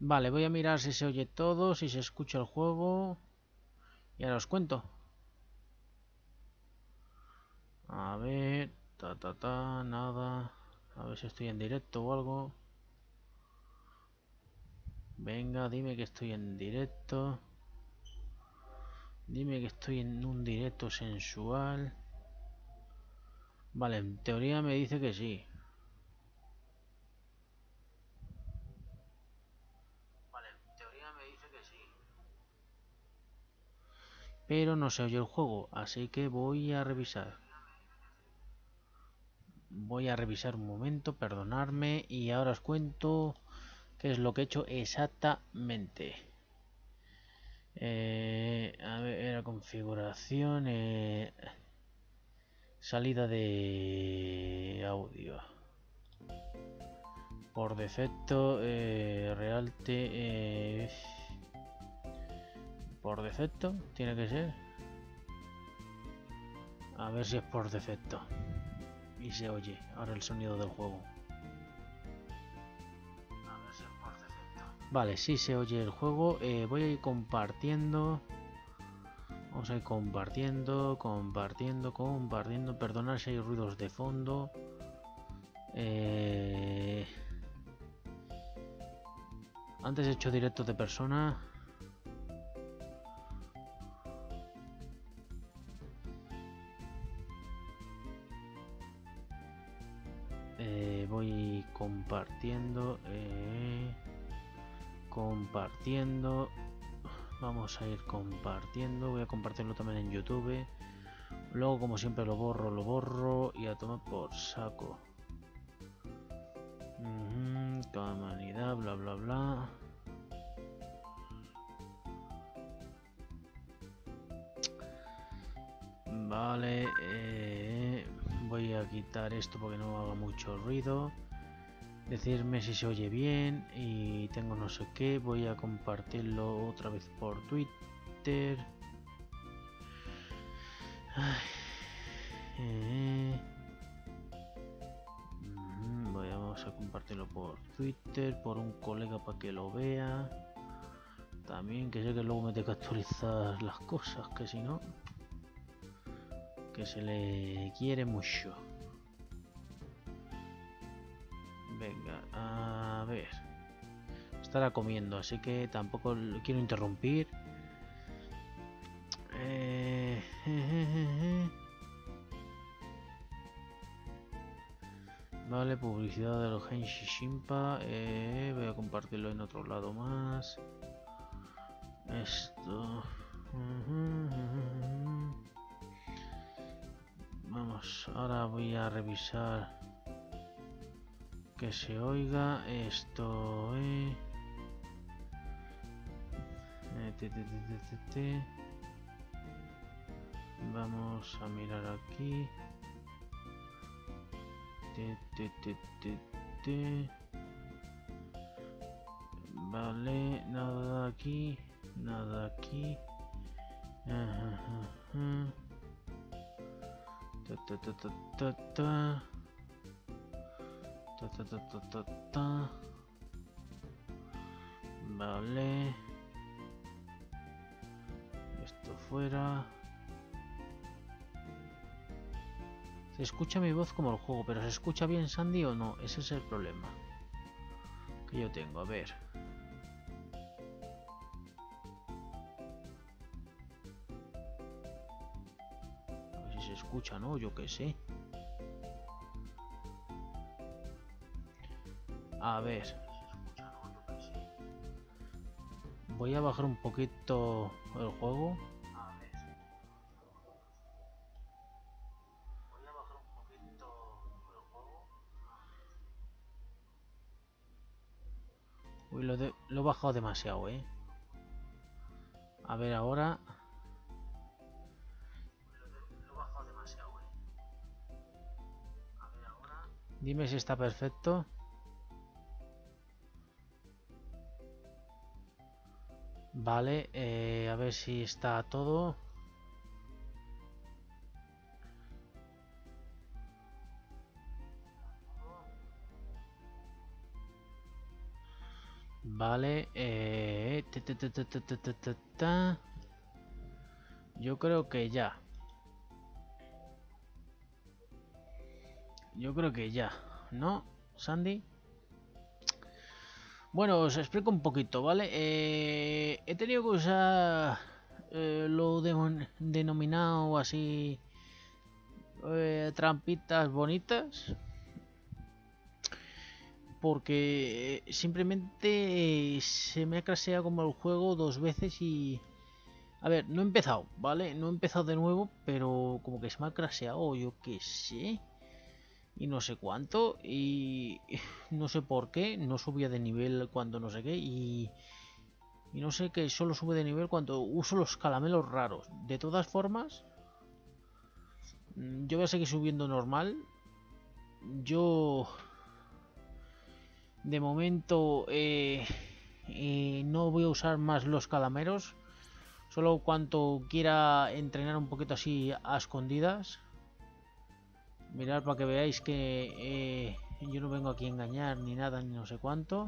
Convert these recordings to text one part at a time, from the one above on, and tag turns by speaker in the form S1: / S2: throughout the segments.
S1: Vale, voy a mirar si se oye todo, si se escucha el juego. Y ahora os cuento. A ver, ta ta ta, nada. A ver si estoy en directo o algo. Venga, dime que estoy en directo. Dime que estoy en un directo sensual. Vale, en teoría me dice que sí. Vale, en teoría me dice que sí. Pero no se oye el juego, así que voy a revisar. Voy a revisar un momento, perdonarme, y ahora os cuento qué es lo que he hecho exactamente. Eh, a ver, la configuración, eh, salida de audio. Por defecto, eh, Realte, eh, por defecto, tiene que ser. A ver si es por defecto y se oye ahora el sonido del juego. Vale, sí se oye el juego. Eh, voy a ir compartiendo. Vamos a ir compartiendo, compartiendo, compartiendo. Perdonad si hay ruidos de fondo. Eh, antes he hecho directo de persona. Compartiendo eh, compartiendo. Vamos a ir compartiendo. Voy a compartirlo también en youtube. Luego como siempre lo borro lo borro y a tomar por saco. Uh bla bla bla. Vale eh, voy a quitar esto porque no haga mucho ruido. Decirme si se oye bien y tengo no sé qué voy a compartirlo otra vez por twitter. Eh. mm, voy a, vamos a compartirlo por twitter por un colega para que lo vea. También que sé que luego me tengo que actualizar las cosas que si no que se le quiere mucho Venga, a ver. Estará comiendo, así que tampoco lo quiero interrumpir. Eh, vale, publicidad de los Genshi Shimpa. Eh, voy a compartirlo en otro lado más. Esto. Ahora voy a revisar que se oiga esto eh. Eh, vamos a mirar aquí vale nada aquí nada aquí. Vale. Esto fuera. Se escucha mi voz como el juego, pero ¿se escucha bien Sandy o no? Ese es el problema que yo tengo. A ver. ¿No? Yo qué sé. A ver. Voy a bajar un poquito el juego. Uy, lo, lo he bajado demasiado, ¿eh? A ver ahora. Dime si está perfecto. Vale, eh, a ver si está todo. Vale, eh, ta, ta, ta, yo creo que ya. Yo creo que ya, ¿no, Sandy? Bueno, os explico un poquito, ¿vale? Eh, he tenido que usar eh, lo de- denominado así eh, trampitas bonitas porque simplemente se me ha craseado como el juego dos veces y a ver, no he empezado, ¿vale? No he empezado de nuevo, pero como que se me ha craseado, yo qué sé. Y no sé cuánto. Y no sé por qué. No subía de nivel cuando no sé qué. Y, y no sé que solo sube de nivel cuando uso los calamelos raros. De todas formas, mm, yo voy a seguir subiendo normal. Yo... De momento eh, eh, no voy a usar más los calameros. Solo cuanto quiera entrenar un poquito así a escondidas. Mirad para que veáis que eh, yo no vengo aquí a engañar ni nada ni no sé cuánto.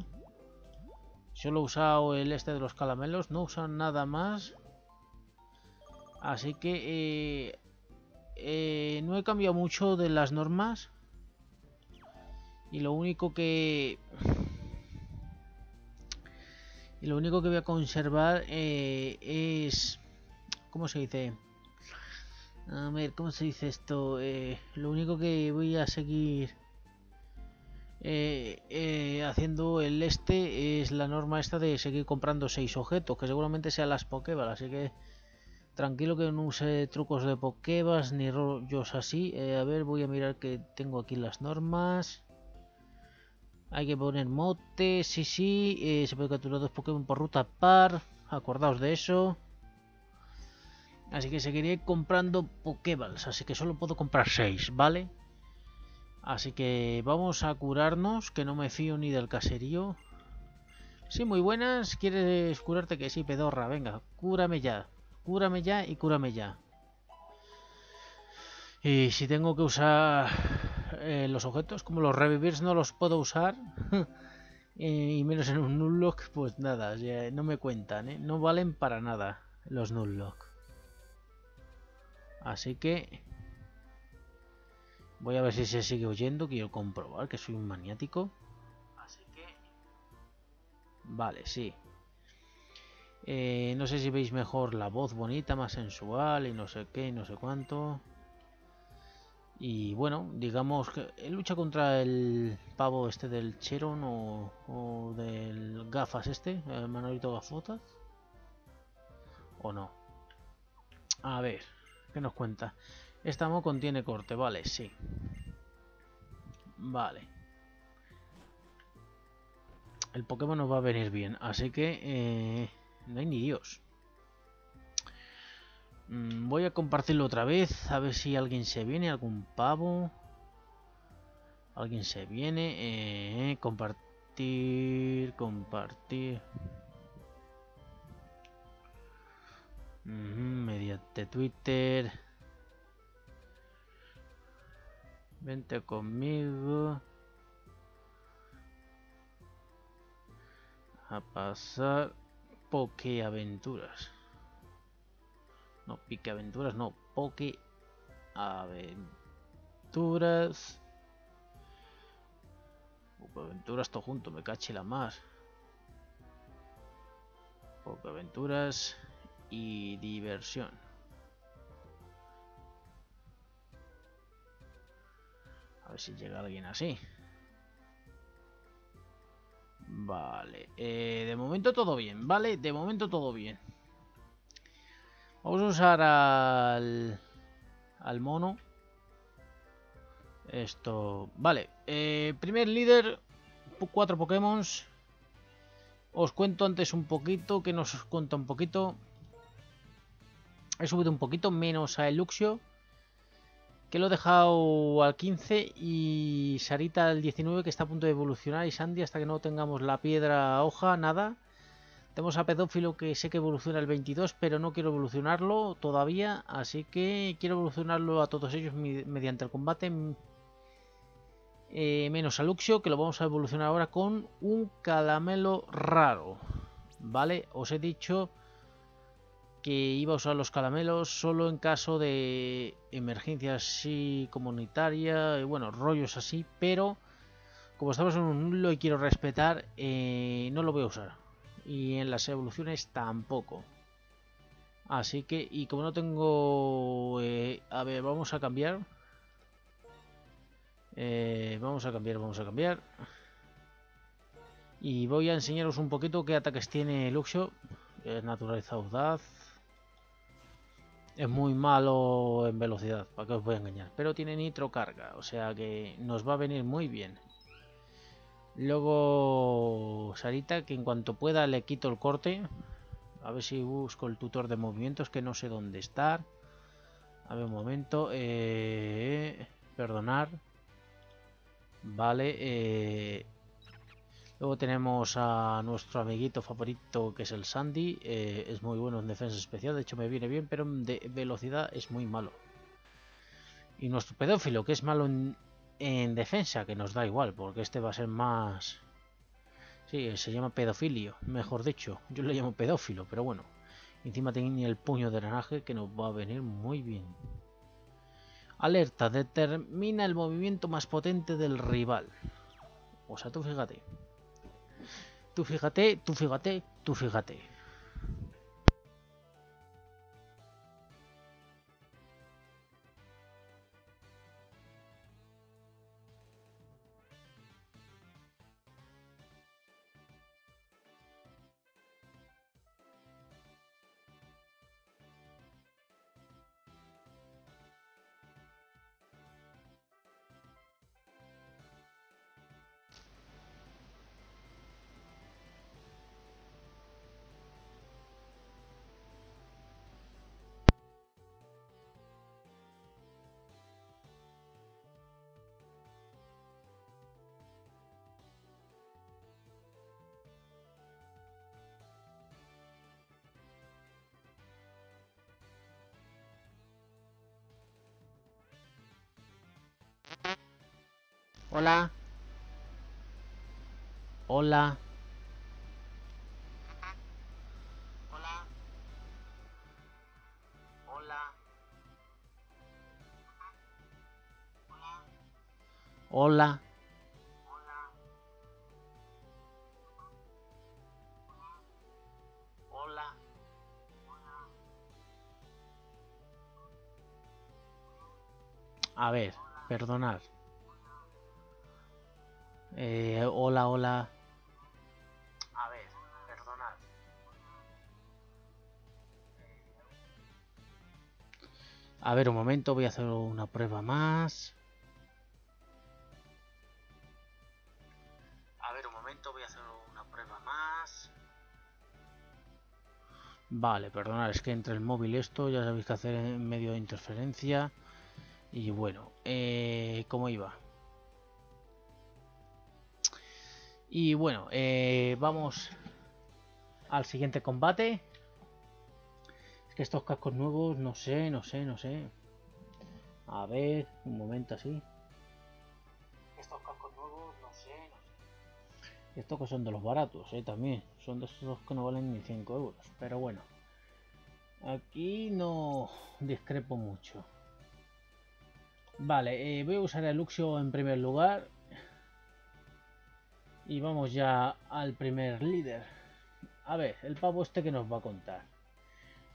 S1: Solo he usado el este de los calamelos, no usado nada más. Así que eh, eh, no he cambiado mucho de las normas. Y lo único que... Y lo único que voy a conservar eh, es... ¿Cómo se dice? A ver, ¿cómo se dice esto? Eh, lo único que voy a seguir eh, eh, haciendo el este es la norma esta de seguir comprando seis objetos, que seguramente sean las Pokéball, así que tranquilo que no use trucos de Pokéball ni rollos así. A ver, voy a mirar que tengo aquí las normas. Hay que poner mote, sí, sí. se puede capturar dos Pokémon por ruta par. Acordaos de eso. Así que seguiré comprando Pokéballs. Así que solo puedo comprar 6, ¿vale? Así que vamos a curarnos. Que no me fío ni del caserío. Sí, muy buenas. ¿Quieres curarte? Que sí, pedorra. Venga, cúrame ya. Cúrame ya y cúrame ya. Y si tengo que usar eh, los objetos, como los revivirs no los puedo usar. y menos en un Nuzlocke, pues nada, no me cuentan, ¿eh? No valen para nada los Nuzlocke. Así que voy a ver si se sigue oyendo. Quiero comprobar que soy un maniático. Así que vale, sí. Eh, no sé si veis mejor la voz bonita, más sensual y no sé qué, y no sé cuánto. Y bueno, digamos que él lucha contra el pavo este del Cheron o, o del gafas este, el Manolito Gafotas. ¿O no? A ver, ¿qué nos cuenta? Esta mo contiene corte, vale, sí. Vale. El Pokémon nos va a venir bien, así que eh, no hay ni Dios. Mm, Voy a compartirlo otra vez, a ver si alguien se viene, algún pavo. Alguien se viene. eh, compartir, compartir. Mediante Twitter. Vente conmigo. A pasar Pokeaventuras. No, Piqueaventuras, no, Pokeaventuras. Pokeaventuras todo junto, me caché la más. Pokeaventuras y diversión. A ver si llega alguien así. Vale, eh, de momento todo bien, ¿vale? De momento todo bien. Vamos a usar al, al mono. Esto, vale. eh, primer líder, cuatro Pokémon. Os cuento antes un poquito, que nos cuenta un poquito. He subido un poquito menos a Eluxio. Que lo he dejado al 15 y Sarita al 19 que está a punto de evolucionar y Sandy hasta que no tengamos la piedra hoja, nada. Tenemos a Pedófilo que sé que evoluciona el 22 pero no quiero evolucionarlo todavía, así que quiero evolucionarlo a todos ellos mediante el combate. Eh, menos a Luxio, que lo vamos a evolucionar ahora con un calamelo raro. ¿Vale? Os he dicho que iba a usar los calamelos solo en caso de emergencia así comunitaria, y bueno, rollos así, pero como estamos en un nulo y quiero respetar, eh, no lo voy a usar. Y en las evoluciones tampoco. Así que, y como no tengo... Eh, a ver, vamos a cambiar. Eh, vamos a cambiar, vamos a cambiar. Y voy a enseñaros un poquito qué ataques tiene Luxio. Naturaleza audaz. Es muy malo en velocidad, para que os voy a engañar. Pero tiene nitro carga, o sea que nos va a venir muy bien. Luego Sarita, que en cuanto pueda le quito el corte. A ver si busco el tutor de movimientos, que no sé dónde estar. A ver un momento. Eh, perdonar. Vale. Eh, luego tenemos a nuestro amiguito favorito, que es el Sandy. Eh, es muy bueno en defensa especial. De hecho, me viene bien, pero de velocidad es muy malo. Y nuestro pedófilo, que es malo en, en defensa, que nos da igual, porque este va a ser más Sí, se llama pedofilio, mejor dicho. Yo le llamo pedófilo, pero bueno. Encima tiene el puño de drenaje que nos va a venir muy bien. Alerta, determina el movimiento más potente del rival. O sea, tú fíjate. Tú fíjate, tú fíjate, tú fíjate. Hola. Hola. Hola. Hola. Hola. Hola. A ver, perdonad. Eh, hola, hola. A ver, perdonad. A ver, un momento, voy a hacer una prueba más. A ver, un momento, voy a hacer una prueba más. Vale, perdonad, es que entre el móvil esto, ya sabéis que hacer en medio de interferencia. Y bueno, eh, ¿cómo iba? Y bueno, eh, vamos al siguiente combate. Es que estos cascos nuevos, no sé, no sé, no sé. A ver, un momento así. Estos cascos nuevos, no sé, no sé. Estos que son de los baratos, eh, también. Son de esos que no valen ni 5 euros. Pero bueno. Aquí no discrepo mucho. Vale, eh, voy a usar el Luxio en primer lugar y vamos ya al primer líder. A ver, el pavo este que nos va a contar.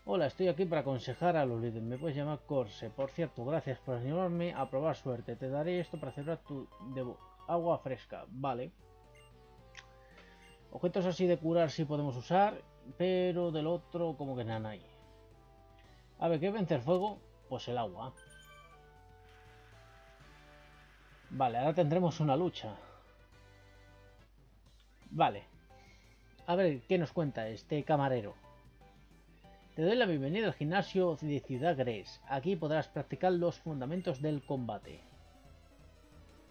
S1: Hola, estoy aquí para aconsejar a los líderes. Me puedes llamar Corse. Por cierto, gracias por animarme a probar suerte. Te daré esto para celebrar tu debo. Agua fresca. Vale. Objetos así de curar sí podemos usar, pero del otro como que nada hay. A ver, ¿qué vencer fuego? Pues el agua. Vale, ahora tendremos una lucha. Vale. A ver, ¿qué nos cuenta este camarero? Te doy la bienvenida al gimnasio de Ciudad Gres. Aquí podrás practicar los fundamentos del combate.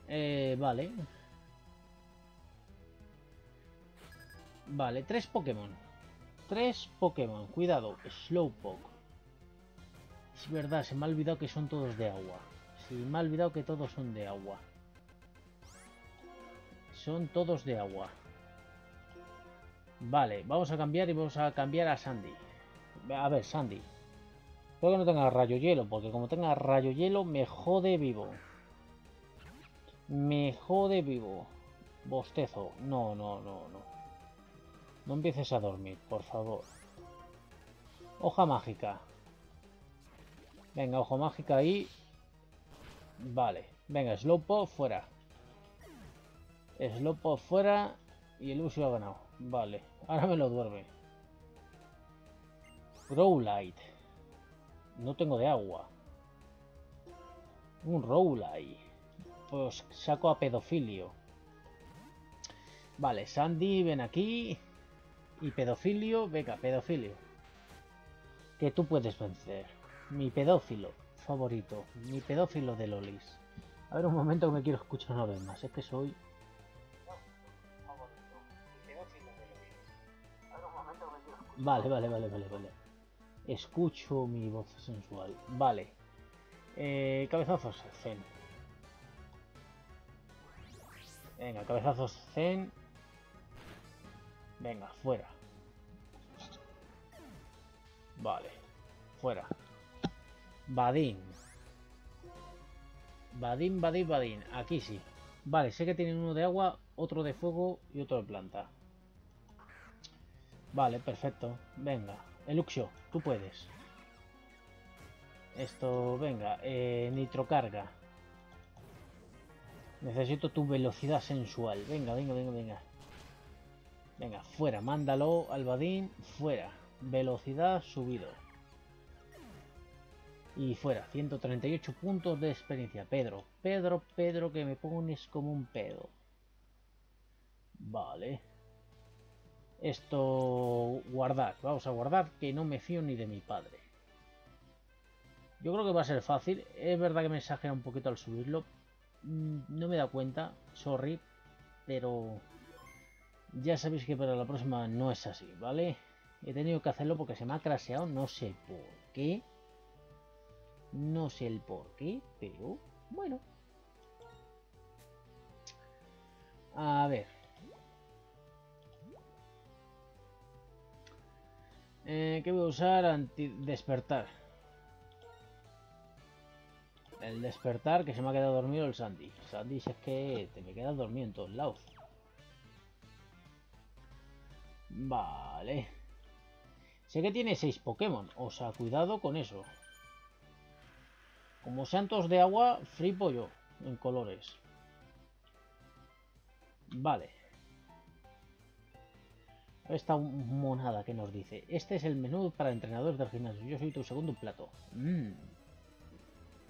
S1: Eh, vale. Vale, tres Pokémon. Tres Pokémon. Cuidado, Slowpoke. Es verdad, se me ha olvidado que son todos de agua. Se me ha olvidado que todos son de agua. son todos de agua. Vale, vamos a cambiar y vamos a cambiar a Sandy. A ver, Sandy. Espero que no tenga rayo hielo, porque como tenga rayo hielo me jode vivo. Me jode vivo. Bostezo. No, no, no, no. No empieces a dormir, por favor. Hoja mágica. Venga, ojo mágica ahí. Vale. Venga, Slowpo fuera. Slowpo fuera. Y el uso ha ganado. Vale. Ahora me lo duerme. Rowlight. No tengo de agua. Un Rowlight. Pues saco a pedofilio. Vale, Sandy, ven aquí. Y pedofilio, venga, pedofilio. Que tú puedes vencer. Mi pedófilo favorito. Mi pedófilo de Lolis. A ver un momento que me quiero escuchar una vez más. Es que soy... Vale, vale, vale, vale, vale. Escucho mi voz sensual. Vale. Eh, cabezazos zen. Venga, cabezazos zen. Venga, fuera. Vale. Fuera. Badín. Badín, badín, badín. Aquí sí. Vale, sé que tienen uno de agua, otro de fuego y otro de planta. Vale, perfecto. Venga. Eluxio, tú puedes. Esto, venga. Eh, nitrocarga. Necesito tu velocidad sensual. Venga, venga, venga, venga. Venga, fuera. Mándalo, Albadín. Fuera. Velocidad subido. Y fuera. 138 puntos de experiencia. Pedro. Pedro, Pedro, que me pones como un pedo. Vale. Esto, guardar. Vamos a guardar que no me fío ni de mi padre. Yo creo que va a ser fácil. Es verdad que me exagera un poquito al subirlo. Mm, no me da cuenta, sorry. Pero ya sabéis que para la próxima no es así, ¿vale? He tenido que hacerlo porque se me ha craseado, no sé por qué. No sé el por qué, pero bueno. A ver. Eh, ¿Qué voy a usar? Anti despertar. El despertar que se me ha quedado dormido el Sandy. Sandy, si es que te me quedas dormido en todos lados. Vale. Sé que tiene 6 Pokémon. O sea, cuidado con eso. Como sean todos de agua, flipo yo en colores. Vale. Esta monada que nos dice. Este es el menú para entrenadores del gimnasio. Yo soy tu segundo plato. Mm.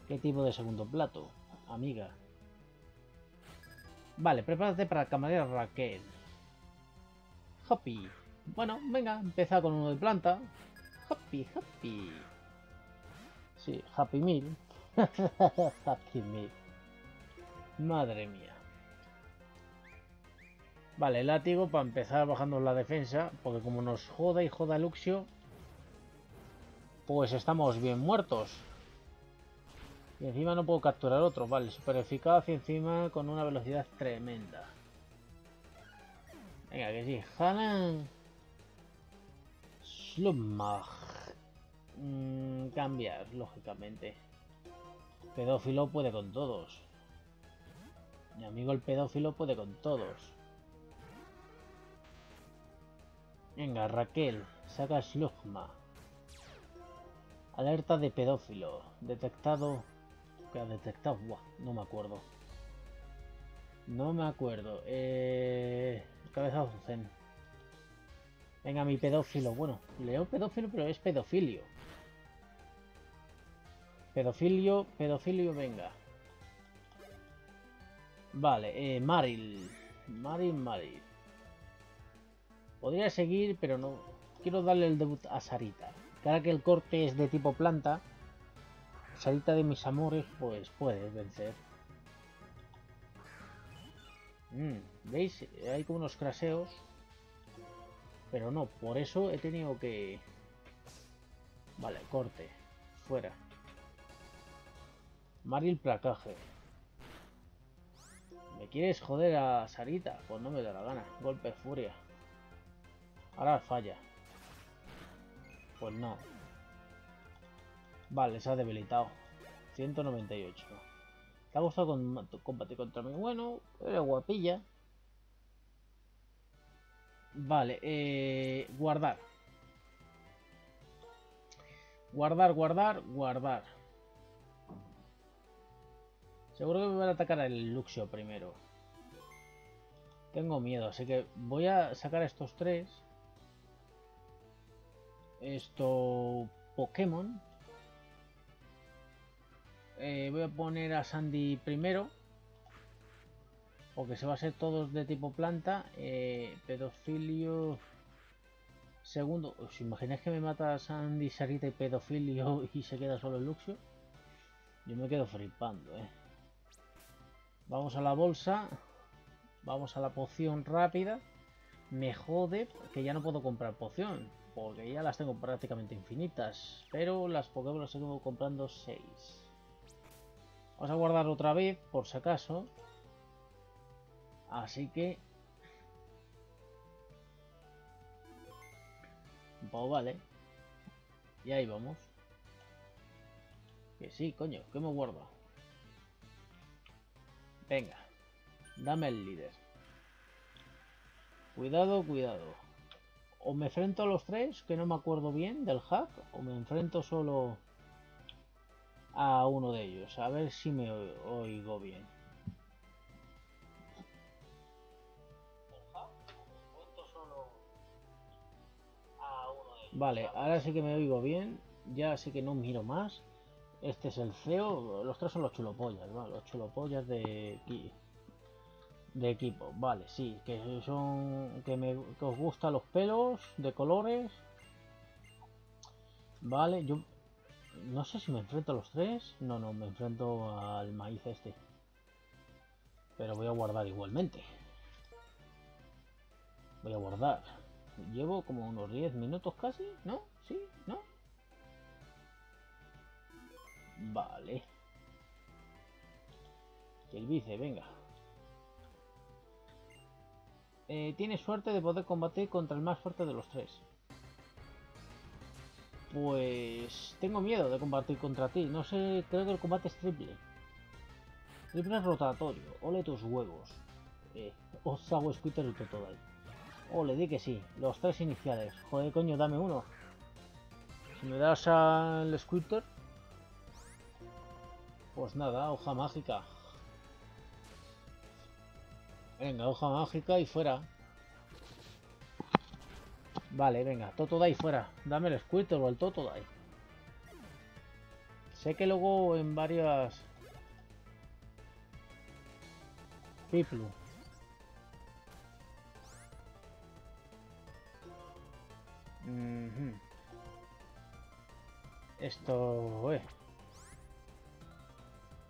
S1: ¿Qué tipo de segundo plato? Amiga. Vale, prepárate para camarera Raquel. Happy. Bueno, venga, empieza con uno de planta. Happy, happy. Sí, Happy Meal. happy Meal. Madre mía. Vale, látigo para empezar bajando la defensa, porque como nos joda y joda Luxio, pues estamos bien muertos. Y encima no puedo capturar otro, vale, super eficaz y encima con una velocidad tremenda. Venga, que sí, Hanan. Slumag. Mm, cambiar, lógicamente. Pedófilo puede con todos. Mi amigo el pedófilo puede con todos. Venga, Raquel, saca Slugma. Alerta de pedófilo. Detectado. ¿Qué ha detectado? Buah, no me acuerdo. No me acuerdo. Eh... Cabezazo zen. Venga, mi pedófilo. Bueno, leo pedófilo, pero es pedofilio. Pedofilio, pedofilio, venga. Vale, eh, Maril. Maril, Maril. Podría seguir, pero no. Quiero darle el debut a Sarita. Cada que el corte es de tipo planta, Sarita de mis amores, pues puede vencer. Mm, ¿Veis? Hay como unos craseos. Pero no, por eso he tenido que... Vale, corte. Fuera. Maril placaje. ¿Me quieres joder a Sarita? Pues no me da la gana. Golpe furia. Ahora falla. Pues no. Vale, se ha debilitado. 198. ¿Te ha gustado con, combatir contra mí? Bueno, eres guapilla. Vale, eh, guardar. Guardar, guardar, guardar. Seguro que me van a atacar el Luxio primero. Tengo miedo, así que voy a sacar estos tres. Esto... Pokémon. Eh, voy a poner a Sandy primero. Porque se va a ser todos de tipo planta. Eh, pedofilio... Segundo, ¿os imagináis que me mata Sandy, Sarita y pedofilio y se queda solo el Luxio? Yo me quedo flipando, eh. Vamos a la bolsa. Vamos a la poción rápida. Me jode que ya no puedo comprar poción. Porque ya las tengo prácticamente infinitas. Pero las Pokémon las sigo comprando 6. Vamos a guardar otra vez, por si acaso. Así que... Pues vale. Y ahí vamos. Que sí, coño, que me guardo. Venga, dame el líder. Cuidado, cuidado. O me enfrento a los tres, que no me acuerdo bien del hack, o me enfrento solo a uno de ellos. A ver si me oigo bien. Vale, ahora sí que me oigo bien. Ya sé que no miro más. Este es el CEO. Los tres son los chulopollas, Los chulopollas de, de equipo. Vale, sí. Que son. Que, me, que os gustan los pelos de colores. Vale, yo. No sé si me enfrento a los tres. No, no, me enfrento al maíz este. Pero voy a guardar igualmente. Voy a guardar. Llevo como unos 10 minutos casi, ¿no? ¿Sí? ¿No? Vale. El vice, venga. Eh, tiene suerte de poder combatir contra el más fuerte de los tres. Pues tengo miedo de combatir contra ti. No sé, creo que el combate es triple. Triple rotatorio. Ole tus huevos. Eh, os hago scooter y ahí. Ole, di que sí. Los tres iniciales. Joder, coño, dame uno. Si me das al scooter, pues nada, hoja mágica. Venga, hoja mágica y fuera. Vale, venga, Totodile fuera. Dame el Squirtle o el Totodile. Sé que luego en varias... Piplu. Esto... Eh.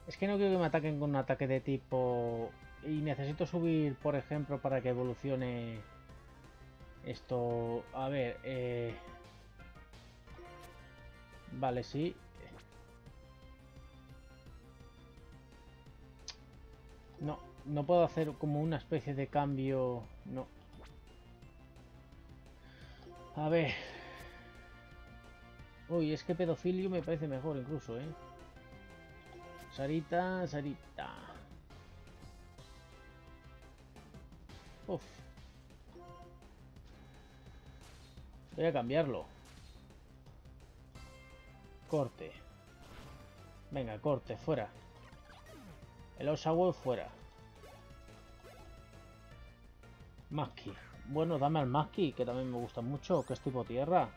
S1: Es que no quiero que me ataquen con un ataque de tipo... Y necesito subir, por ejemplo, para que evolucione... Esto... A ver, eh... Vale, sí. No, no puedo hacer como una especie de cambio... No. A ver... Uy, es que pedofilio me parece mejor incluso, ¿eh? Sarita, Sarita. Uf. Voy a cambiarlo. Corte. Venga, corte, fuera. El Osawol fuera. Maski. Bueno, dame al Maski, que también me gusta mucho, que es tipo tierra.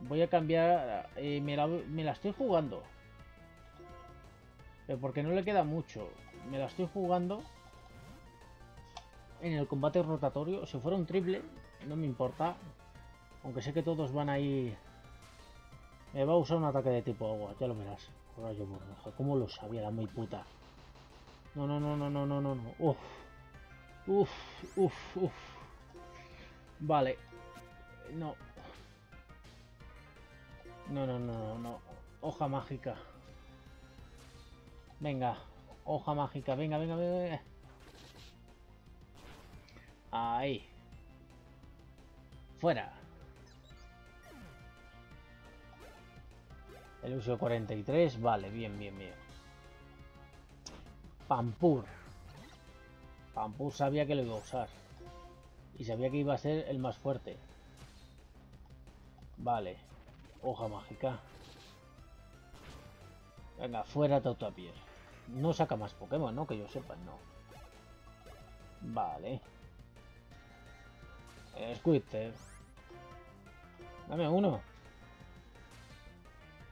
S1: Voy a cambiar... Eh, me, la, me la estoy jugando. Pero porque no le queda mucho. Me la estoy jugando en el combate rotatorio. Si fuera un triple, no me importa. Aunque sé que todos van a ir... Me va a usar un ataque de tipo agua, ya lo verás. Rayo burbuja, ¿cómo lo sabía? La muy puta. No, no, no, no, no, no, no, no. Uf. Uf, uf, uf. Vale. No. No, no, no, no. Hoja mágica. Venga, Hoja mágica, venga, venga, venga. Ahí. Fuera. El uso 43, vale, bien, bien, bien. Pampur. Pampur sabía que lo iba a usar. Y sabía que iba a ser el más fuerte. Vale. Hoja mágica. Venga, fuera Tautapier. No saca más Pokémon, ¿no? Que yo sepa, no. Vale. Squitter. Dame uno.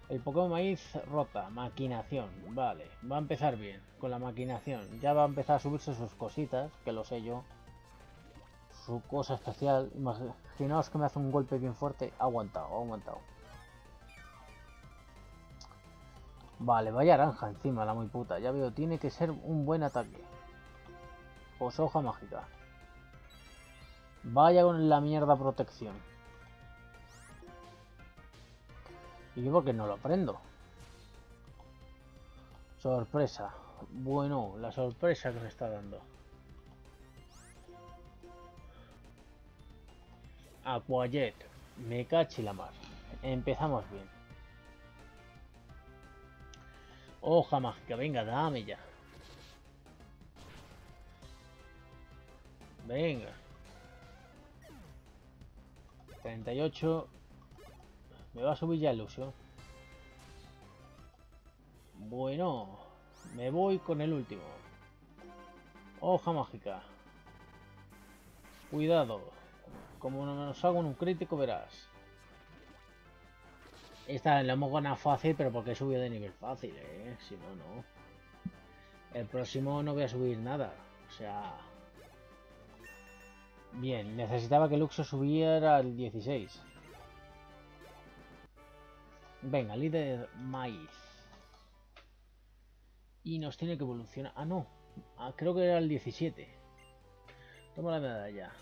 S1: El Pokémon Maíz rota. Maquinación. Vale. Va a empezar bien con la maquinación. Ya va a empezar a subirse sus cositas, que lo sé yo. Su cosa especial. Imaginaos que me hace un golpe bien fuerte. Aguantado, ha aguantado. Vale, vaya naranja encima, la muy puta. Ya veo, tiene que ser un buen ataque. Pues hoja mágica. Vaya con la mierda protección. ¿Y por qué no lo aprendo? Sorpresa. Bueno, la sorpresa que se está dando. Aquajet. Me cachi la mar. Empezamos bien. Hoja mágica, venga, dame ya. Venga. 38. Me va a subir ya el uso. Bueno, me voy con el último. Hoja mágica. Cuidado. Como nos hago un crítico, verás. Esta la hemos ganado fácil, pero porque he subido de nivel fácil, ¿eh? Si no, no. El próximo no voy a subir nada. O sea... Bien, necesitaba que Luxo subiera al 16. Venga, líder maíz. Y nos tiene que evolucionar. Ah, no. Ah, creo que era el 17. Toma la medalla.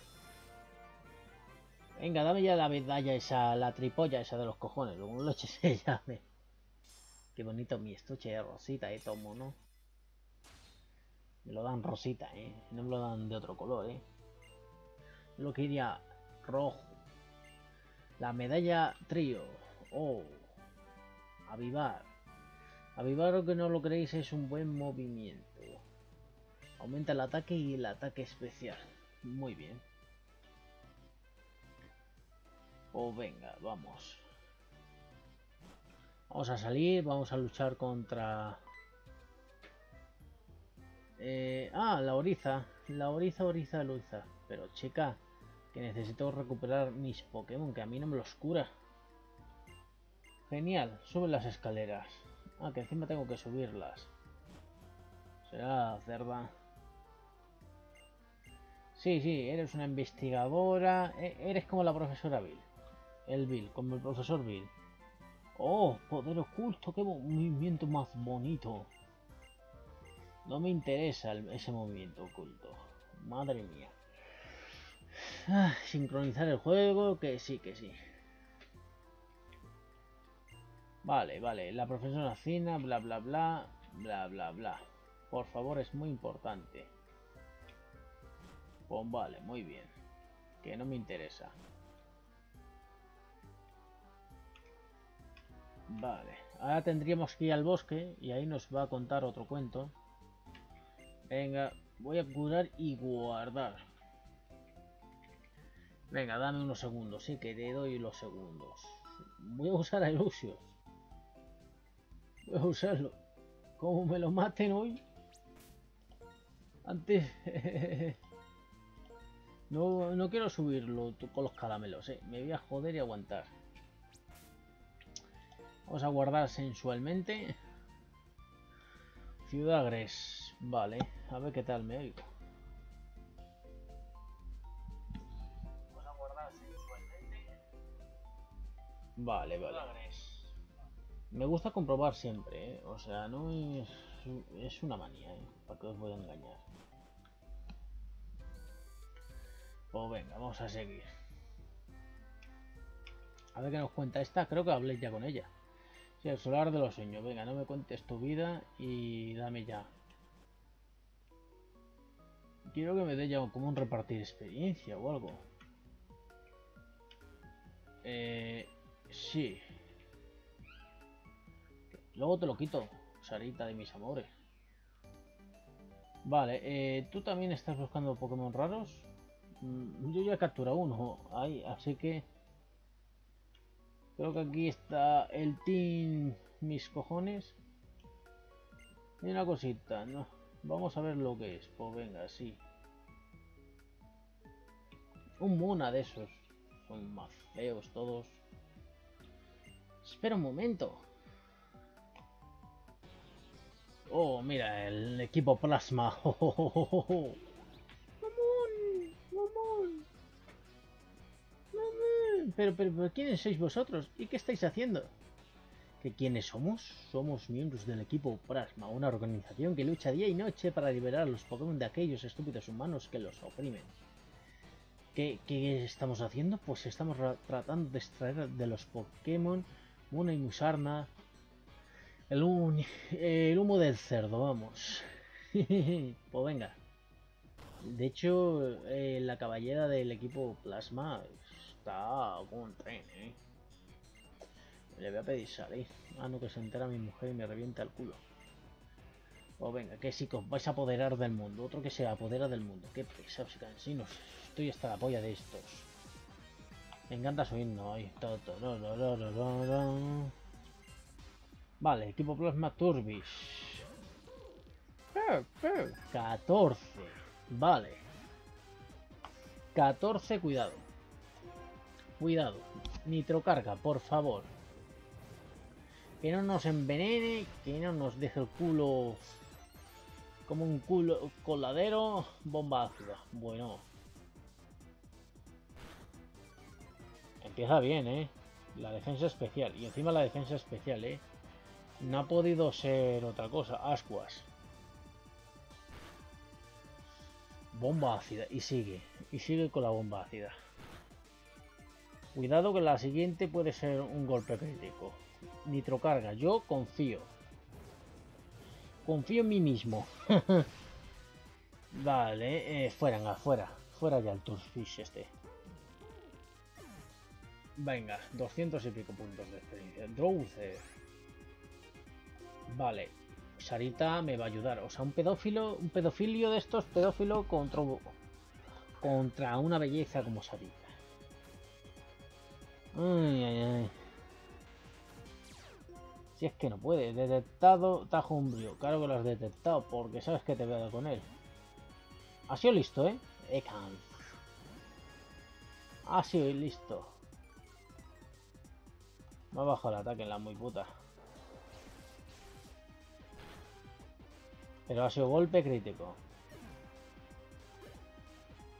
S1: Venga, dame ya la medalla esa, la tripolla esa de los cojones, como lo se llame. Qué bonito mi estuche de rosita, eh, tomo, ¿no? Me lo dan rosita, eh. No me lo dan de otro color, eh. Lo que iría rojo. La medalla trío. Oh. Avivar. Avivar, o que no lo creéis, es un buen movimiento. Aumenta el ataque y el ataque especial. Muy bien. O venga, vamos. Vamos a salir, vamos a luchar contra... Eh, ah, la oriza. La oriza, oriza, luza. Pero chica, que necesito recuperar mis Pokémon, que a mí no me los cura. Genial, sube las escaleras. Ah, que encima tengo que subirlas. Será cerda. Sí, sí, eres una investigadora. E, eres como la profesora Bill. El Bill, como el profesor Bill. Oh, poder oculto, qué movimiento más bonito. No me interesa ese movimiento oculto. Madre mía. Ah, sincronizar el juego, que sí, que sí. Vale, vale. La profesora Fina, bla, bla, bla, bla, bla, bla. Por favor, es muy importante. Pues vale, muy bien. Que no me interesa. Vale, ahora tendríamos que ir al bosque y ahí nos va a contar otro cuento. Venga, voy a curar y guardar. Venga, dame unos segundos, sí que te doy los segundos. Voy a usar a Ilusios. Voy a usarlo. Como me lo maten hoy. Antes... no, no quiero subirlo con los caramelos, eh. Me voy a joder y aguantar. Vamos a guardar sensualmente. Ciudad Gres. Vale, a ver qué tal me oigo. Vale, vale. Me gusta comprobar siempre, ¿eh? O sea, no es, es una manía, ¿eh? ¿Para qué os voy a engañar? Pues venga, vamos a seguir. A ver qué nos cuenta esta. Creo que hablé ya con ella. Sí, el solar de los sueños. Venga, no me cuentes tu vida y dame ya. quiero que me dé ya como un repartir experiencia o algo. Eh, sí. Luego te lo quito, Sarita de mis amores. Vale, eh, ¿tú también estás buscando Pokémon raros? Mm, yo ya he capturado uno, ahí, así que... Creo que aquí está el team mis cojones. Y una cosita, ¿no? Vamos a ver lo que es. Pues venga, sí. Un mona de esos. Son más feos todos. Espera un momento. Oh, mira, el equipo plasma. ¡Mamón! ¡Mamón! ¡Mamón! Pero, pero, pero, ¿quiénes sois vosotros? ¿Y qué estáis haciendo? ¿Que quiénes somos? Somos miembros del equipo Plasma, una organización que lucha día y noche para liberar a los Pokémon de aquellos estúpidos humanos que los oprimen. ¿Qué, qué estamos haciendo? Pues estamos tratando de extraer de los Pokémon Muna y Musarna el, humo del cerdo, vamos. pues venga. De hecho, eh, la caballera del equipo Plasma está como un tren, ¿eh? Le voy a pedir salir. Ah, no, que se entera mi mujer y me revienta el culo. Pues venga, que si os vais a apoderar del mundo. Otro que se apodera del mundo. Qué pesados y cansinos. Estoy hasta la polla de estos. Me encanta su himno. Ahí. Vale, equipo plasma Turbis. 14. Vale. 14, cuidado. Cuidado. Nitrocarga, por favor. Que no nos envenene, que no nos deje el culo como un culo coladero. Bomba ácida. Bueno. Empieza bien, ¿eh? La defensa especial. Y encima la defensa especial, ¿eh? No ha podido ser otra cosa. Ascuas. Bomba ácida. Y sigue. Y sigue con la bomba ácida. Cuidado que la siguiente puede ser un golpe crítico. Nitrocarga. Yo confío. Confío en mí mismo. vale. Eh, fuera, fuera. Fuera ya el Turfish este. Venga, 200 y pico puntos de experiencia. Drowser. Vale. Sarita me va a ayudar. O sea, un pedófilo, un pedofilio de estos, pedófilo contra, contra una belleza como Sarita. Ay. Si es que no puede. Detectado tajo umbrio. Claro que lo has detectado porque sabes que te voy a dar con él. Ha sido listo, ¿eh? Ekan. Ha sido listo. Me ha bajado el ataque en la muy puta. Pero ha sido golpe crítico.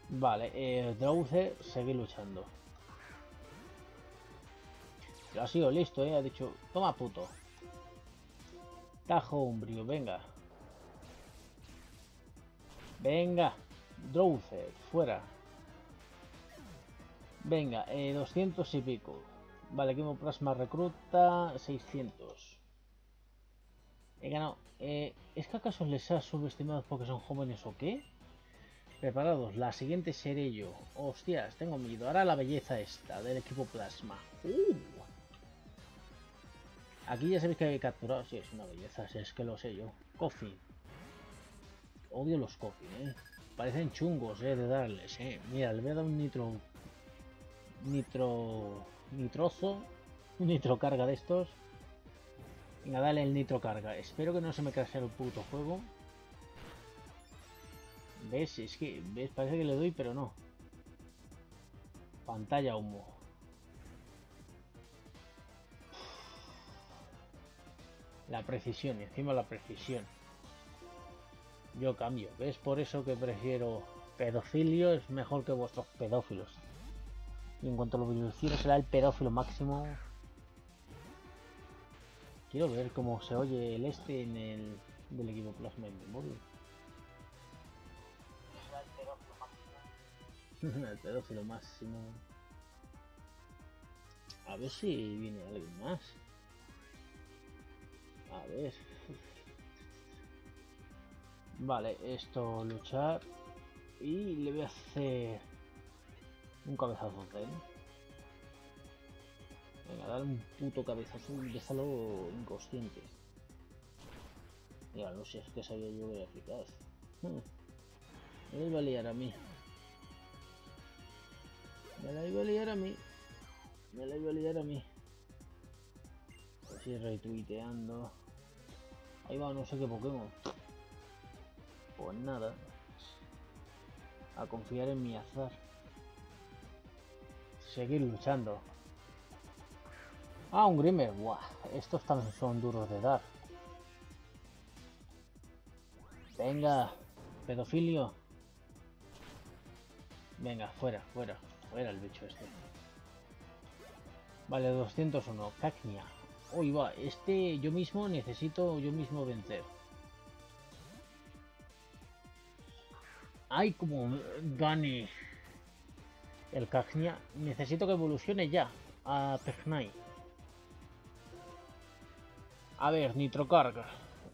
S1: Vale, eh, Drowse sigue luchando. Pero ha sido listo, eh. Ha dicho, toma puto. Tajo umbrio, venga. Venga. Drowse, fuera. Venga, eh, 200 y pico. Vale, Plasma recruta 600. He ganado. Eh, ¿Es que acaso les ha subestimado porque son jóvenes o qué? Preparados, la siguiente seré yo. Hostias, tengo miedo. Ahora la belleza esta del equipo Plasma. Uh. Aquí ya sabéis que he capturado. Sí, es una belleza, si es que lo sé yo. Coffee. Odio los coffee, eh. Parecen chungos, eh, de darles, eh. Mira, le voy a dar un nitro. Nitro. Nitrozo. Un nitro carga de estos. Venga, dale el nitro carga. Espero que no se me crashe el puto juego. ¿Ves? Es que, ¿ves? Parece que le doy, pero no. Pantalla humo. La precisión, encima la precisión. Yo cambio, ¿ves? Por eso que prefiero pedofilio, es mejor que vuestros pedófilos. Y en cuanto a lo será el pedófilo máximo. Quiero ver cómo se oye el este en el del equipo Plasma en memoria. el pedófilo máximo. A ver si viene alguien más. A ver. Vale, esto luchar. Y le voy a hacer un cabezazo él. Venga, dale un puto cabezazo y déjalo inconsciente. Ya, no sé, es que sabía yo que era eficaz. Hmm. Me la iba a liar a mí. Me la iba a liar a mí. Me la iba a liar a mí. Así retuiteando. Ahí va, no sé qué Pokémon. Pues nada. A confiar en mi azar. Seguir luchando. Ah, un Grimer. Buah, estos también son duros de dar. Venga, pedofilio. Venga, fuera, fuera. Fuera el bicho este. Vale, 201. Cacnia. Uy, va. Este yo mismo necesito yo mismo vencer. Ay, como gane el Cacnia. Necesito que evolucione ya a Pegnai. A ver, Nitrocarga.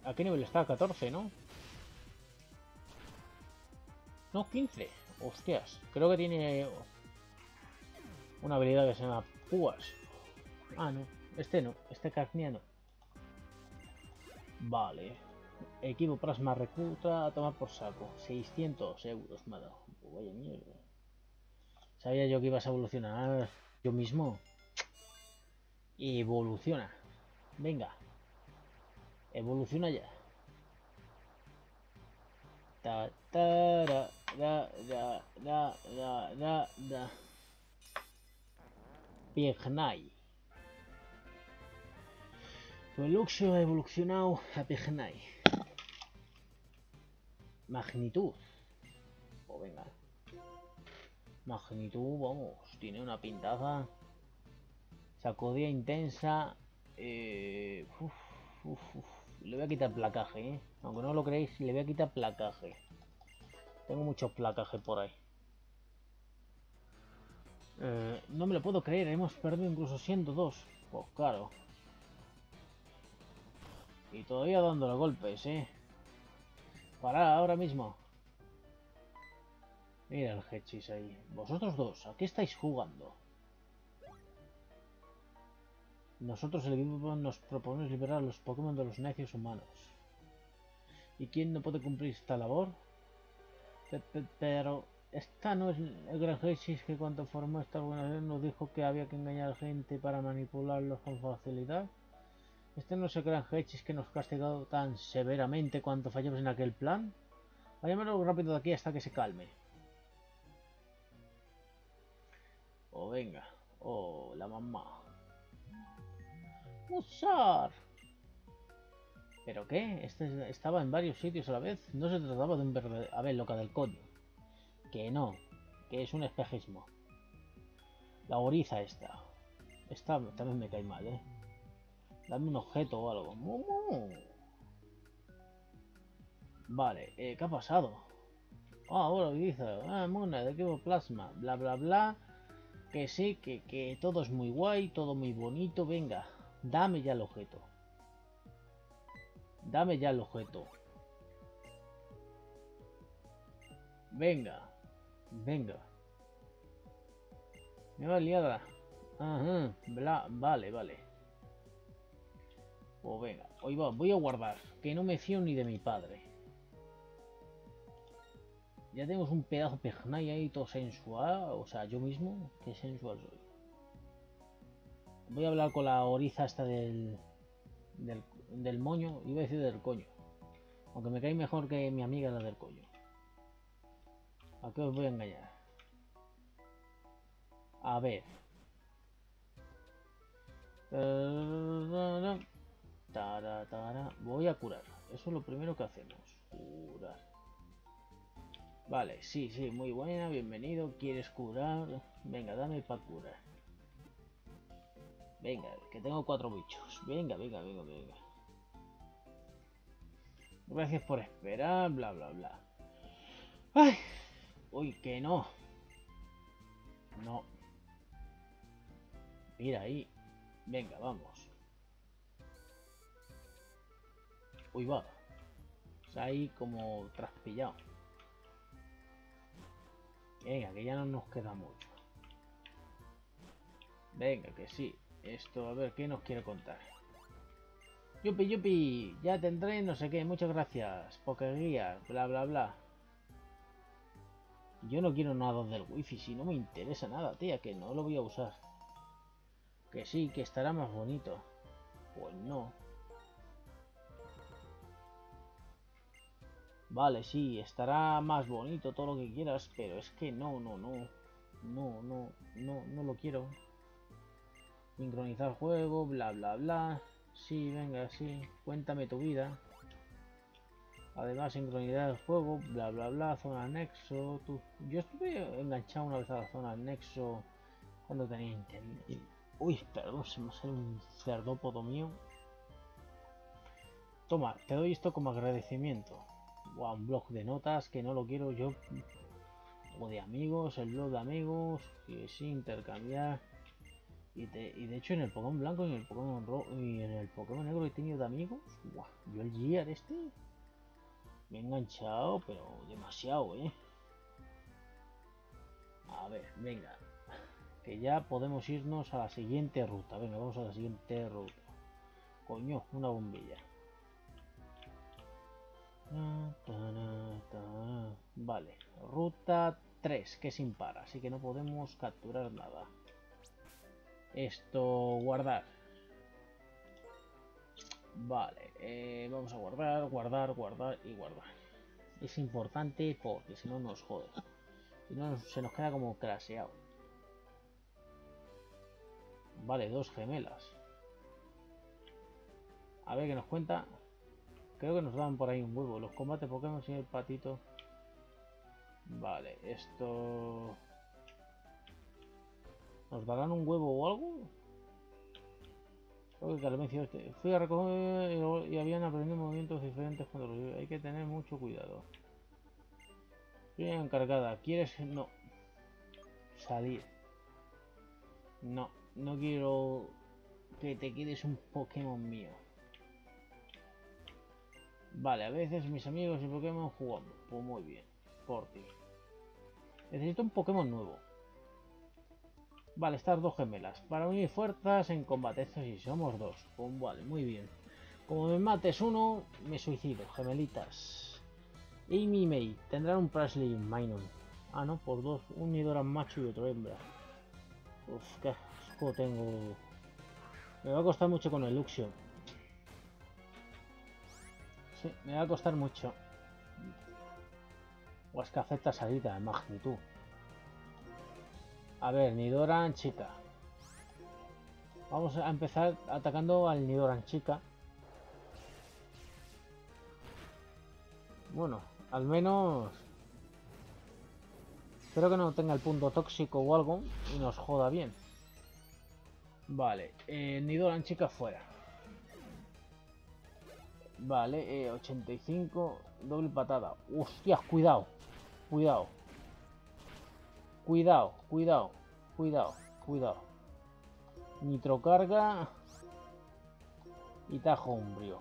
S1: ¿A qué nivel está? 14, ¿no? No, 15. Hostias. Creo que tiene una habilidad que se llama Púas. Ah, no. Este no. Este Cacnia no. Vale. Equipo Plasma recluta a tomar por saco. 600 euros me ha dado. Vaya mierda. Sabía yo que ibas a evolucionar yo mismo. Evoluciona. Venga. Evoluciona ya. Ta, ta, da, da, da, da, da, da, da. Pignay. Veluxio ha evolucionado a Pignay. Magnitud. O oh, venga. Magnitud, vamos, tiene una pintaza. Sacudida intensa. Eh. Le voy a quitar placaje, ¿eh? Aunque no lo creéis, le voy a quitar placaje. Tengo mucho placaje por ahí. Eh, no me lo puedo creer, hemos perdido incluso siendo dos. Pues claro. Y todavía dándole golpes, ¿eh? Para ahora mismo. Mira el Hechis ahí. Vosotros dos, ¿a qué estáis jugando? Nosotros el equipo nos proponemos liberar a los Pokémon de los necios humanos. ¿Y quién no puede cumplir esta labor? Pero esta no es el gran Hechis que cuando formó esta organización nos dijo que había que engañar gente para manipularlos con facilidad. Este no es el gran Hechis que nos castigado tan severamente cuando fallamos en aquel plan. Vayámonos rápido de aquí hasta que se calme. Oh, venga. Oh, la mamá. ¡Usar! ¿Pero qué? Este estaba en varios sitios a la vez. No se trataba de un verdadero... A ver, loca del coño. Que no. Que es un espejismo. La oriza esta. Esta también me cae mal, ¿eh? Dame un objeto o algo. Vale, eh, ¿qué ha pasado? Ah, ahora dice, ah, mona, de equipo plasma, bla bla bla. Que sí, que, que todo es muy guay, todo muy bonito, venga. Dame ya el objeto. Dame ya el objeto. Venga. Venga. Me va liada. Ajá. Bla, vale, vale. Pues venga. Hoy voy a guardar. Que no me fío ni de mi padre. Ya tenemos un pedazo de ahí todo sensual. O sea, yo mismo. Qué sensual soy. Voy a hablar con la oriza esta del, del, moño. Iba a decir del coño. Aunque me cae mejor que mi amiga la del coño. ¿A qué os voy a engañar? A ver. Voy a curar. Eso es lo primero que hacemos. Curar. Vale, sí, sí, muy buena, bienvenido. ¿Quieres curar? Venga, dame para curar. Venga, que tengo cuatro bichos. Venga, venga, venga, venga. Gracias por esperar, bla, bla, bla. ¡Ay! Uy, que no. No. Mira ahí. Venga, vamos. Uy, va. Está ahí como traspillado. Venga, que ya no nos queda mucho. Venga, que sí. Esto, a ver, ¿qué nos quiere contar? Yupi, yupi, ya tendré no sé qué, muchas gracias. guía, bla, bla, bla. Yo no quiero nada del wifi, si no me interesa nada, tía, que no lo voy a usar. Que sí, que estará más bonito. Pues no. Vale, sí, estará más bonito todo lo que quieras, pero es que no, no, no. No, no, no, no lo quiero. Sincronizar juego, bla, bla, bla. Sí, venga, sí. Cuéntame tu vida. Además, sincronizar el juego, bla, bla, bla. Zona nexo. Yo estuve enganchado una vez a la zona nexo cuando tenía internet. Uy, perdón, se me salido un cerdópodo mío. Toma, te doy esto como agradecimiento. Un blog de notas que no lo quiero yo. O de amigos, el blog de amigos. Que sí, intercambiar. Y, de hecho en el Pokémon blanco y en el Pokémon rojo y en el Pokémon negro he tenido de amigos. yo el Gear este me he enganchado, pero demasiado, ¿eh? A ver, venga. Que ya podemos irnos a la siguiente ruta. Venga, vamos a la siguiente ruta. Coño, una bombilla. Vale, ruta 3, que es impar, así que no podemos capturar nada. Esto, guardar. Vale, eh, vamos a guardar, guardar, guardar y guardar. Es importante porque si no nos jode. Si no se nos queda como craseado. Vale, dos gemelas. A ver qué nos cuenta. Creo que nos dan por ahí un huevo. Los combates Pokémon sin el patito. Vale, esto... ¿Nos darán un huevo o algo? Creo que este. Fui a recoger y habían aprendido movimientos diferentes cuando lo Hay que tener mucho cuidado. Bien encargada. ¿Quieres? No. Salir. No. No quiero que te quedes un Pokémon mío. Vale, a veces mis amigos y Pokémon jugando. Pues muy bien. Por ti. Necesito un Pokémon nuevo. Vale, estas dos gemelas. Para unir fuerzas en combate. Esto sí, somos dos. Pues vale, muy bien. Como me mates uno, me suicido. Gemelitas. Amy May. Tendrán un Presley Minor. Ah, no, por dos. Un Nidoran macho y otro hembra. Uf, qué asco tengo. Me va a costar mucho con el Luxio. Me va a costar mucho. O es que acepta salida en magnitud. A ver, Nidoran chica. Vamos a empezar atacando al Nidoran chica. Bueno, al menos... Espero que no tenga el punto tóxico o algo y nos joda bien. Vale, eh, Nidoran chica fuera. Vale, 85, eh, doble patada. Hostias, cuidado, cuidado. Cuidado, cuidado, cuidado, cuidado. Nitrocarga y tajo umbrio.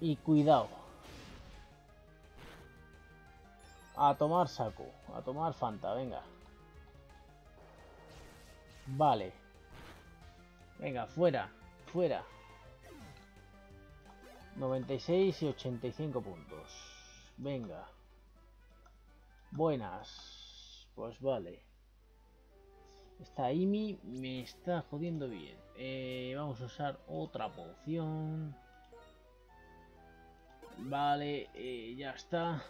S1: Y cuidado. A tomar saco, a tomar Fanta, venga. Vale. Venga, fuera, fuera. 96 y 85 puntos. Venga. Buenas. Pues vale. Esta Imi me está jodiendo bien. Eh, vamos a usar otra poción. Vale, eh, ya está.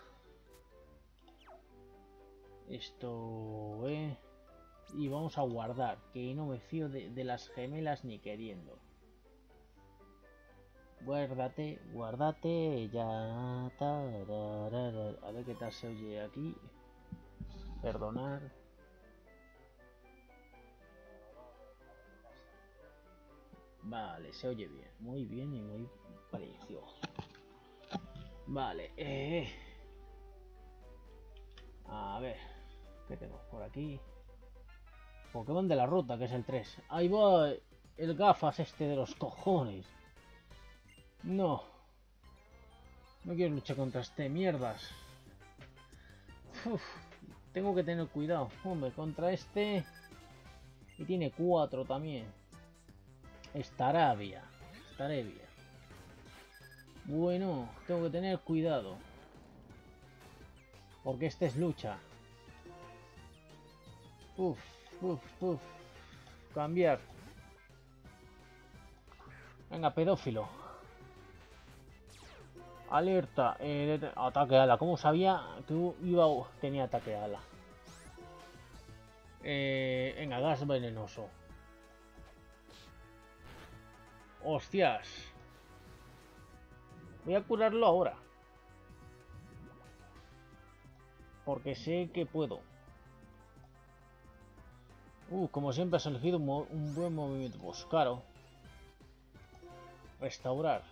S1: Esto, eh. Y vamos a guardar, que no me fío de, de las gemelas ni queriendo. Guárdate, guárdate, ya. A ver qué tal se oye aquí. Perdonar. Vale, se oye bien. Muy bien y muy precioso. Vale, eh. A ver. ¿Qué tenemos por aquí? Pokémon de la ruta, que es el 3. Ahí va el gafas este de los cojones. No. No quiero luchar contra este mierdas. tengo que tener cuidado. Hombre, contra este... Y tiene cuatro también. Estaré bien. Bueno, tengo que tener cuidado. Porque este es lucha. Uf, uf, uf. Cambiar. Venga, pedófilo. Alerta. Eh, ataque ala. ¿Cómo sabía que iba tenía ataque ala? Eh, venga, gas venenoso. Hostias. Voy a curarlo ahora. Porque sé que puedo. Uh, como siempre has elegido un, buen movimiento. Pues claro. Restaurar.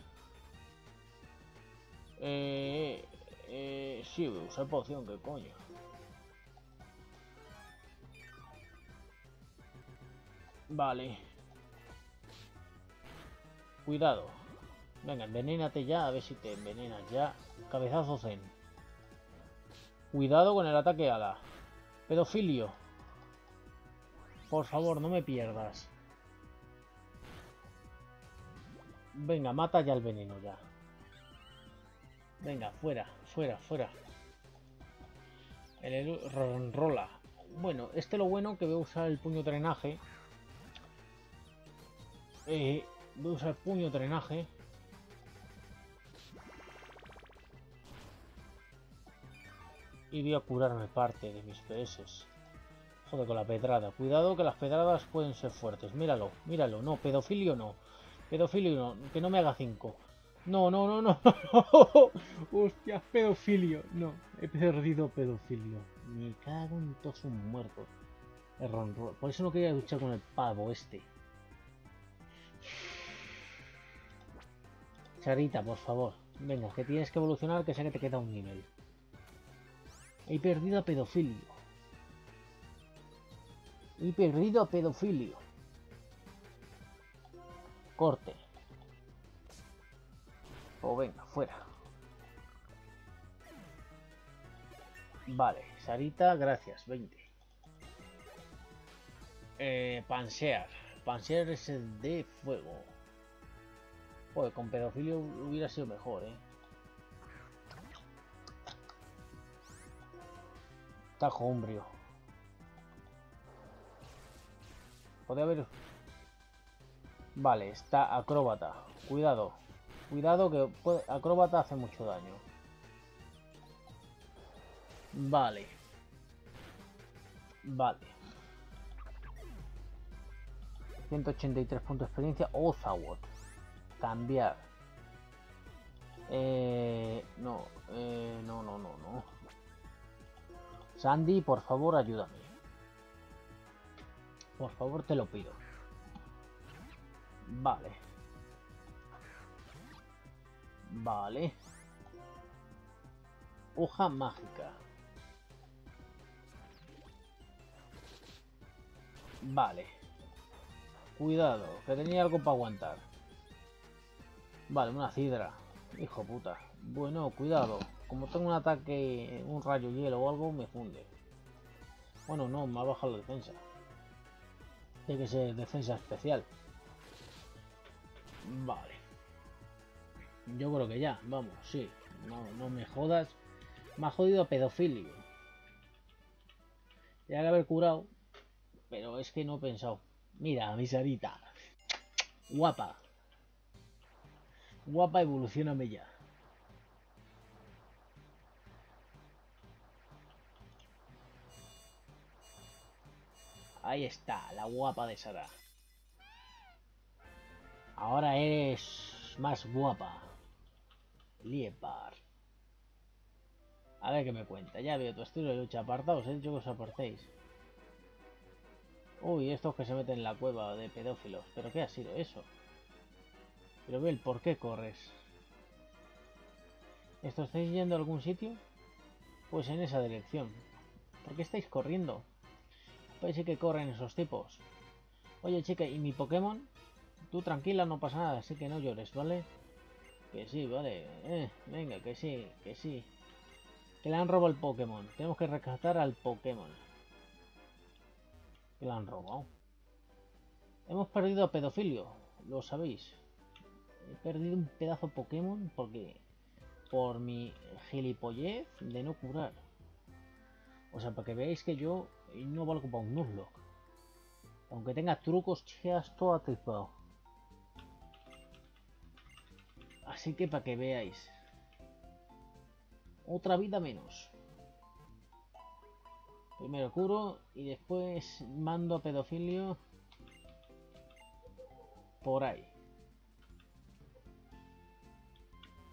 S1: Eh, eh, sí, voy a usar poción, que coño. Vale. Cuidado. Venga, envenénate ya, a ver si te envenenas ya. Cabezazo zen. Cuidado con el ataque ala. Pedofilio. Por favor, no me pierdas. Venga, mata ya el veneno ya. Venga, fuera, fuera, fuera. El rola. Bueno, este lo bueno que voy a usar el puño drenaje. Eh, voy a usar puño drenaje. Y voy a curarme parte de mis PS. Joder, con la pedrada. Cuidado que las pedradas pueden ser fuertes. Míralo, míralo. No, pedofilio no. Pedofilio no. Que no me haga 5. No, no, no, no. Hostia, pedofilio. No, he perdido pedofilio. Me cago en todos un muerto. Por eso no quería luchar con el pavo este. Charita, por favor. Venga, que tienes que evolucionar, que sé que te queda un nivel. He perdido a pedofilio. He perdido a pedofilio. Corte. O venga, fuera. Vale, Sarita, gracias, 20. Eh, Pansear. Pansear es el de fuego. Joder, con pedofilio hubiera sido mejor, eh. Tajo umbrio. Podría haber... Vale, está acróbata. Cuidado. Cuidado que acróbata hace mucho daño. Vale. Vale. 183 puntos de experiencia. Ozawot. Cambiar. Eh, no, eh, no, no, no, no. Sandy, por favor, ayúdame. Por favor, te lo pido. Vale. Vale. Hoja mágica. Vale. Cuidado, que tenía algo para aguantar. Vale, una cidra. Hijo puta. Bueno, cuidado. Como tengo un ataque, un rayo hielo o algo, me funde. Bueno, no, me ha bajado la defensa. Tiene que ser defensa especial. Vale. Yo creo que ya, vamos, sí. No, no me jodas. Me ha jodido pedofilio. Tenía que haber curado. Pero es que no he pensado. Mira, mi Sarita. Guapa. Guapa, evolucioname ya. Ahí está, la guapa de Sara. Ahora eres más guapa. Liepar. A ver qué me cuenta. Ya veo tu estilo de lucha. Apartaos, he dicho que os apartéis. Uy, estos que se meten en la cueva de pedófilos. ¿Pero qué ha sido eso? Pero Bel, ¿por qué corres? ¿Esto estáis yendo a algún sitio? Pues en esa dirección. ¿Por qué estáis corriendo? Parece que corren esos tipos. Oye, chica, ¿y mi Pokémon? Tú tranquila, no pasa nada, así que no llores, ¿vale? Que sí, vale. Eh, venga, que sí, que sí. Que le han robado el Pokémon. Tenemos que rescatar al Pokémon. Que le han robado. Hemos perdido a Pedofilio. Lo sabéis. He perdido un pedazo de Pokémon porque... Por mi gilipollez de no curar. O sea, para que veáis que yo no valgo para un Nuzlocke. Aunque tenga trucos, cheas, todo atripado. Así que para que veáis. Otra vida menos. Primero curo y después mando a pedofilio por ahí.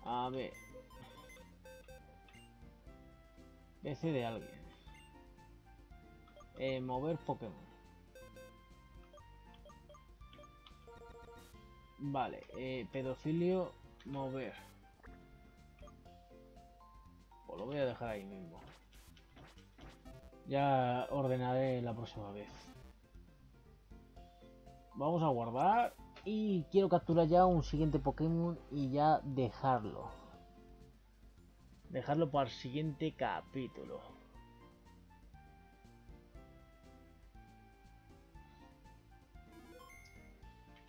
S1: A ver. PC de alguien. Eh, mover Pokémon. Vale, eh, pedofilio, mover. Pues lo voy a dejar ahí mismo. Ya ordenaré la próxima vez. Vamos a guardar. Y quiero capturar ya un siguiente Pokémon y ya dejarlo. Dejarlo para el siguiente capítulo.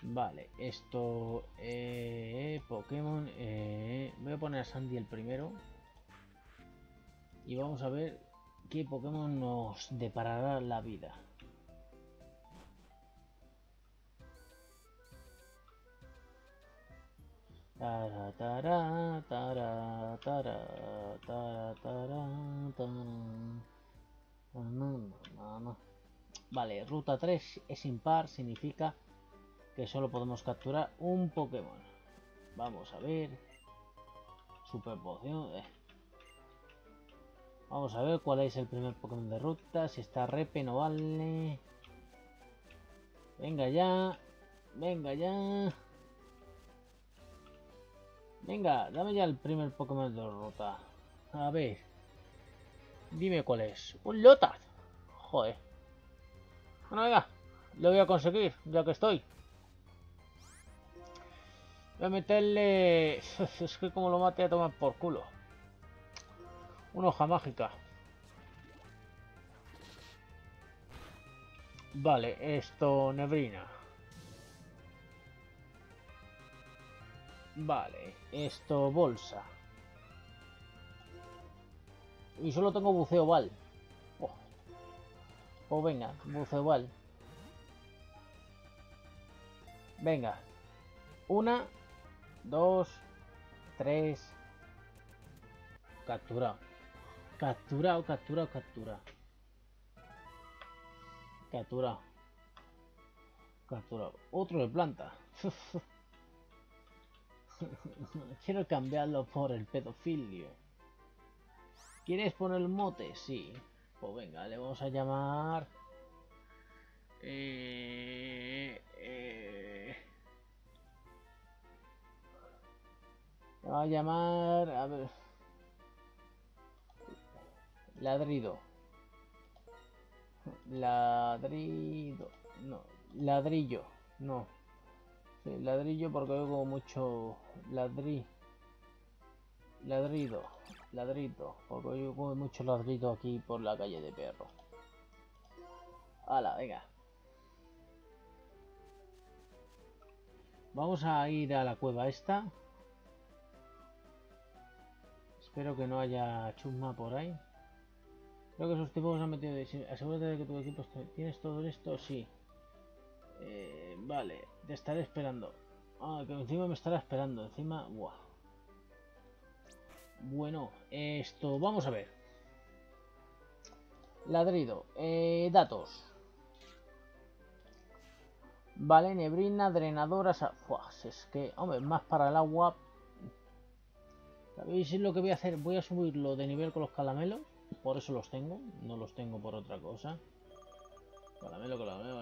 S1: Vale, esto... Eh, Pokémon... Eh, voy a poner a Sandy el primero. Y vamos a ver qué Pokémon nos deparará la vida. Vale, ruta 3 es impar, significa que solo podemos capturar un Pokémon. Vamos a ver. Super poción. Eh. Vamos a ver cuál es el primer Pokémon de ruta. Si está Repe, no vale. Venga ya. Venga ya. Venga, dame ya el primer Pokémon de ruta. A ver. Dime cuál es. Un Lotad. Joder. Bueno, venga. Lo voy a conseguir, ya que estoy. Voy a meterle... Es que como lo mate a tomar por culo. Una hoja mágica. Vale, esto, neblina. Vale, esto, bolsa. Y solo tengo buceo val. Oh. oh venga, buceo val. Venga. Una, dos, tres. Capturado. Capturado, capturado, capturado. Capturado. Capturado. Otro de planta. Quiero cambiarlo por el pedofilio. ¿Quieres poner el mote? Sí. Pues venga, le vamos a llamar... Eh, eh... Le vamos a llamar... A ver... Ladrido. Ladrido. No. Ladrillo. No. ladrillo porque oigo mucho ladri. Ladrido. Ladrito. Porque oigo mucho ladrido aquí por la calle de perro. Hala, venga. Vamos a ir a la cueva esta. Espero que no haya chusma por ahí. Creo que esos tipos han metido. Asegúrate de que tu equipo ¿Tienes todo esto? Sí. Eh, vale, te estaré esperando. Ah, que encima me estará esperando. Encima, buah. Bueno, esto, vamos a ver. Ladrido. Eh, datos. Vale, neblina, drenadoras. Es que, hombre, más para el agua. ¿Sabéis lo que voy a hacer? Voy a subirlo de nivel con los calamelos. Por eso los tengo, no los tengo por otra cosa. Caramelo, caramelo,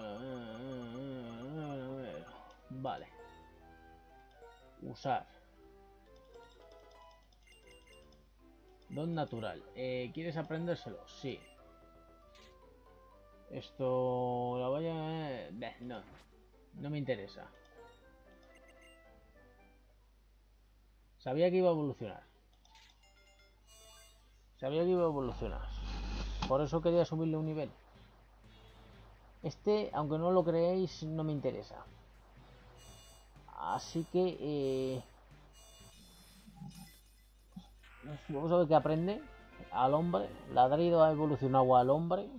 S1: Vale. Usar. Don natural. Eh, ¿Quieres aprendérselo? Sí. Esto... La vaya... no. No me interesa. Sabía que iba a evolucionar. Sabía que iba a evolucionar. Por eso quería subirle un nivel. Este, aunque no lo creéis, no me interesa. Así que... Eh, vamos a ver qué aprende. Al hombre. Ladrido ha evolucionado al hombre.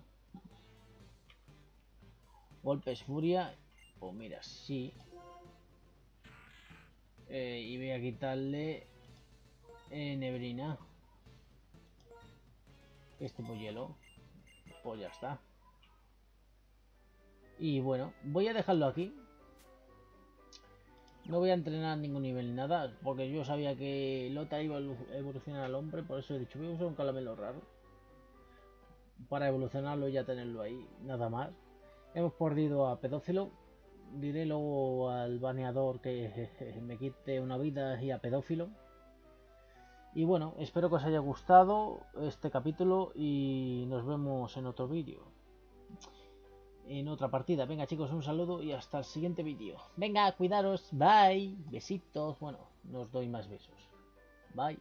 S1: Golpes furia. Pues mira, sí. Eh, y voy a quitarle eh, neblina. Este pues hielo. Pues ya está. Y bueno, voy a dejarlo aquí. No voy a entrenar ningún nivel ni nada, porque yo sabía que Lota iba a evolucionar al hombre, por eso he dicho, voy a usar un calamelo raro. Para evolucionarlo y ya tenerlo ahí, nada más. Hemos perdido a Pedófilo. Diré luego al baneador que me quite una vida y a Pedófilo. Y bueno, espero que os haya gustado este capítulo y nos vemos en otro vídeo. En otra partida. Venga chicos, un saludo y hasta el siguiente vídeo. Venga, cuidaros. Bye. Besitos. Bueno, no os doy más besos. Bye.